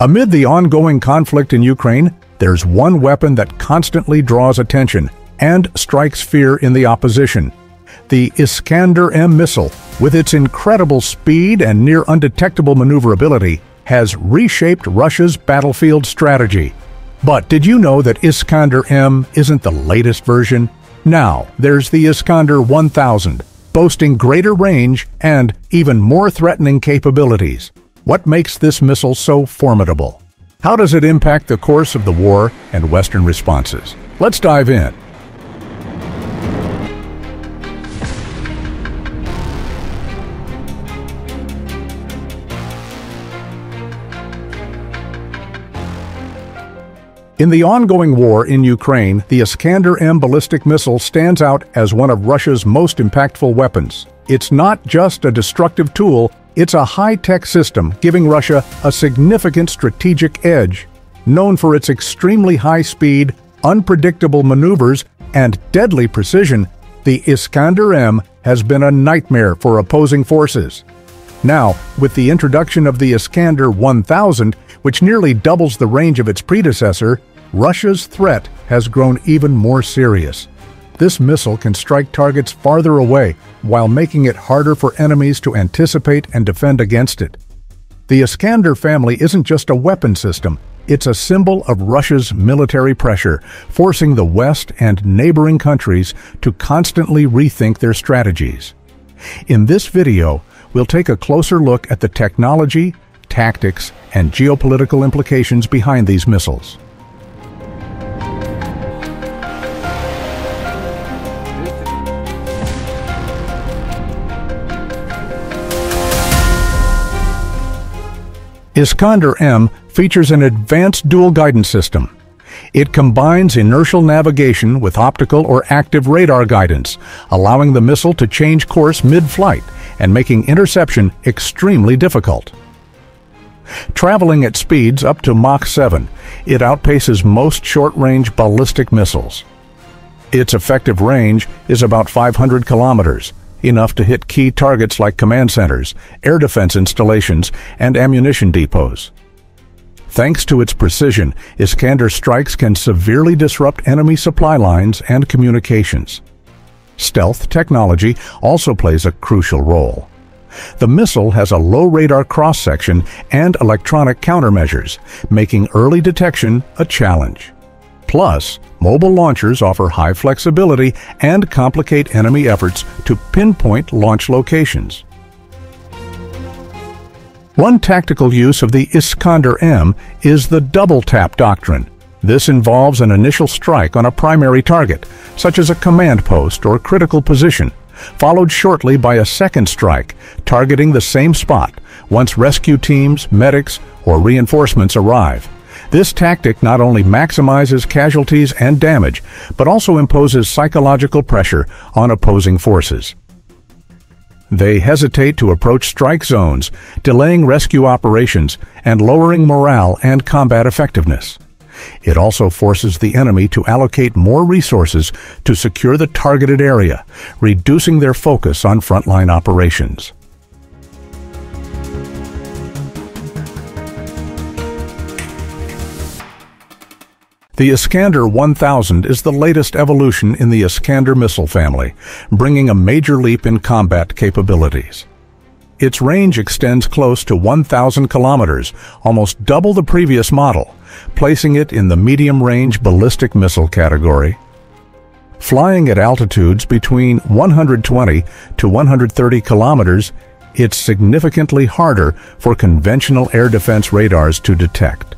Amid the ongoing conflict in Ukraine, there's one weapon that constantly draws attention and strikes fear in the opposition. The Iskander-M missile, with its incredible speed and near undetectable maneuverability, has reshaped Russia's battlefield strategy. But did you know that Iskander-M isn't the latest version? Now, there's the Iskander 1000, boasting greater range and even more threatening capabilities. What makes this missile so formidable? How does it impact the course of the war and Western responses? Let's dive in. In the ongoing war in Ukraine, the Iskander-M ballistic missile stands out as one of Russia's most impactful weapons. It's not just a destructive tool, it's a high-tech system giving Russia a significant strategic edge. Known for its extremely high speed, unpredictable maneuvers, and deadly precision, the Iskander-M has been a nightmare for opposing forces. Now, with the introduction of the Iskander 1000, which nearly doubles the range of its predecessor, Russia's threat has grown even more serious. This missile can strike targets farther away while making it harder for enemies to anticipate and defend against it. The Iskander family isn't just a weapon system, it's a symbol of Russia's military pressure, forcing the West and neighboring countries to constantly rethink their strategies. In this video, we'll take a closer look at the technology, tactics, and geopolitical implications behind these missiles. Iskander-M features an advanced dual guidance system. It combines inertial navigation with optical or active radar guidance, allowing the missile to change course mid-flight and making interception extremely difficult. Traveling at speeds up to Mach 7, it outpaces most short-range ballistic missiles. Its effective range is about 500 kilometers, enough to hit key targets like command centers, air defense installations, and ammunition depots. Thanks to its precision, Iskander strikes can severely disrupt enemy supply lines and communications. Stealth technology also plays a crucial role. The missile has a low radar cross-section and electronic countermeasures, making early detection a challenge. Plus, mobile launchers offer high flexibility and complicate enemy efforts to pinpoint launch locations. One tactical use of the Iskander-M is the double tap doctrine. This involves an initial strike on a primary target, such as a command post or critical position, followed shortly by a second strike targeting the same spot once rescue teams, medics, or reinforcements arrive. This tactic not only maximizes casualties and damage, but also imposes psychological pressure on opposing forces. They hesitate to approach strike zones, delaying rescue operations and lowering morale and combat effectiveness. It also forces the enemy to allocate more resources to secure the targeted area, reducing their focus on frontline operations. The Iskander 1000 is the latest evolution in the Iskander missile family, bringing a major leap in combat capabilities. Its range extends close to 1,000 kilometers, almost double the previous model, placing it in the medium-range ballistic missile category. Flying at altitudes between 120 to 130 kilometers, it's significantly harder for conventional air defense radars to detect.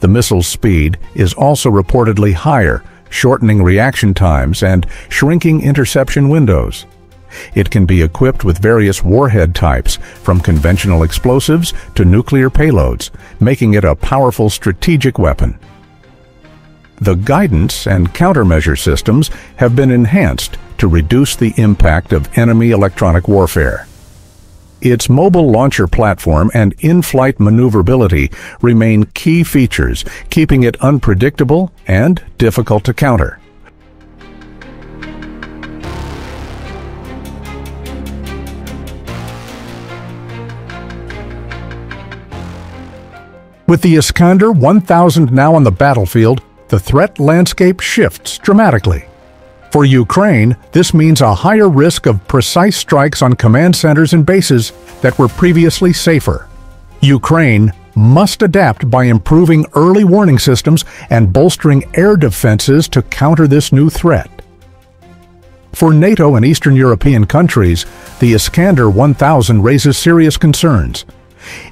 The missile's speed is also reportedly higher, shortening reaction times and shrinking interception windows. It can be equipped with various warhead types, from conventional explosives to nuclear payloads, making it a powerful strategic weapon. The guidance and countermeasure systems have been enhanced to reduce the impact of enemy electronic warfare. Its mobile launcher platform and in-flight maneuverability remain key features, keeping it unpredictable and difficult to counter. With the Iskander 1000 now on the battlefield, the threat landscape shifts dramatically. For Ukraine, this means a higher risk of precise strikes on command centers and bases that were previously safer. Ukraine must adapt by improving early warning systems and bolstering air defenses to counter this new threat. For NATO and Eastern European countries, the Iskander 1000 raises serious concerns.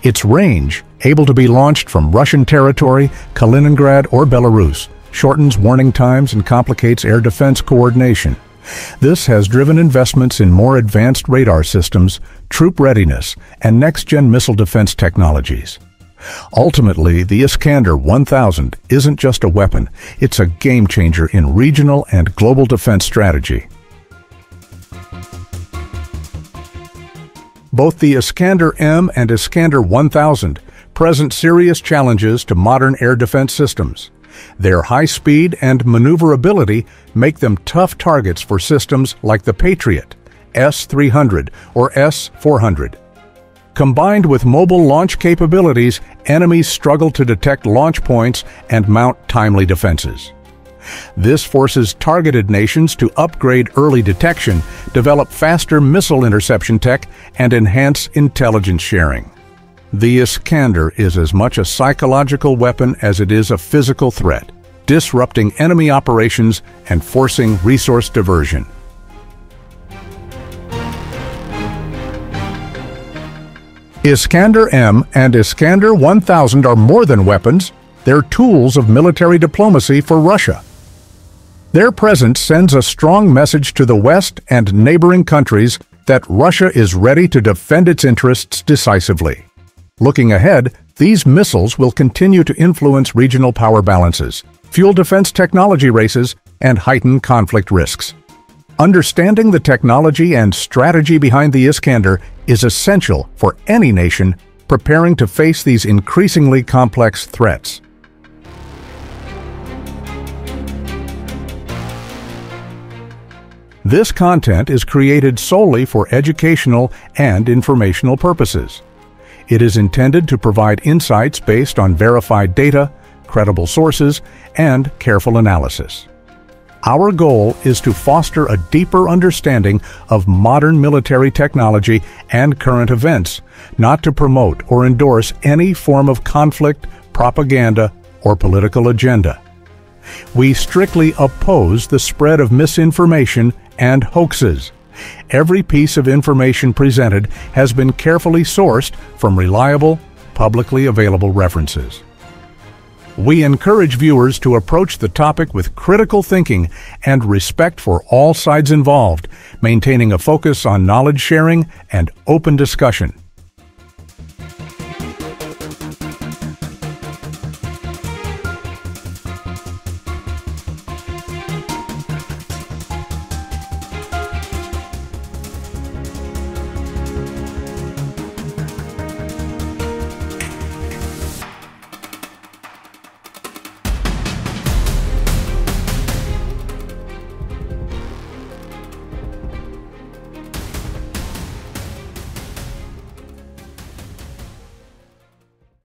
Its range, able to be launched from Russian territory, Kaliningrad, or Belarus, shortens warning times and complicates air defense coordination. This has driven investments in more advanced radar systems, troop readiness, and next-gen missile defense technologies. Ultimately, the Iskander 1000 isn't just a weapon, it's a game changer in regional and global defense strategy. Both the Iskander M and Iskander 1000 present serious challenges to modern air defense systems. Their high speed and maneuverability make them tough targets for systems like the Patriot, S-300 or S-400. Combined with mobile launch capabilities, enemies struggle to detect launch points and mount timely defenses. This forces targeted nations to upgrade early detection, develop faster missile interception tech, and enhance intelligence sharing. The Iskander is as much a psychological weapon as it is a physical threat, disrupting enemy operations and forcing resource diversion. Iskander M and Iskander 1000 are more than weapons, they're tools of military diplomacy for Russia. Their presence sends a strong message to the West and neighboring countries that Russia is ready to defend its interests decisively. Looking ahead, these missiles will continue to influence regional power balances, fuel defense technology races, and heighten conflict risks. Understanding the technology and strategy behind the Iskander is essential for any nation preparing to face these increasingly complex threats. This content is created solely for educational and informational purposes. It is intended to provide insights based on verified data, credible sources, and careful analysis. Our goal is to foster a deeper understanding of modern military technology and current events, not to promote or endorse any form of conflict, propaganda, or political agenda. We strictly oppose the spread of misinformation and hoaxes. Every piece of information presented has been carefully sourced from reliable, publicly available references. We encourage viewers to approach the topic with critical thinking and respect for all sides involved, maintaining a focus on knowledge sharing and open discussion.